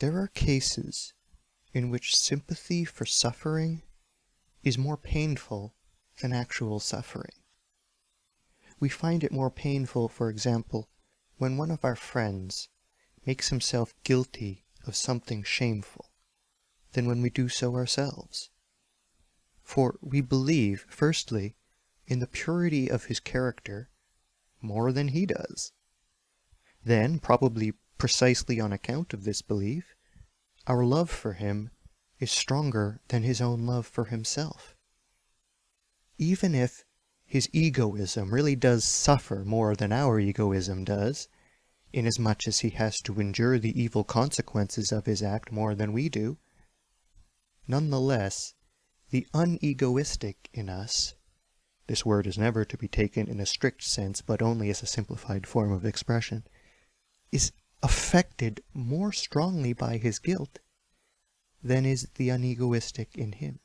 There are cases in which sympathy for suffering is more painful than actual suffering. We find it more painful, for example, when one of our friends makes himself guilty of something shameful, than when we do so ourselves. For we believe, firstly, in the purity of his character more than he does. Then, probably precisely on account of this belief, our love for him is stronger than his own love for himself. Even if his egoism really does suffer more than our egoism does, inasmuch as he has to endure the evil consequences of his act more than we do, nonetheless, the unegoistic in us this word is never to be taken in a strict sense, but only as a simplified form of expression, is affected more strongly by his guilt than is the unegoistic in him.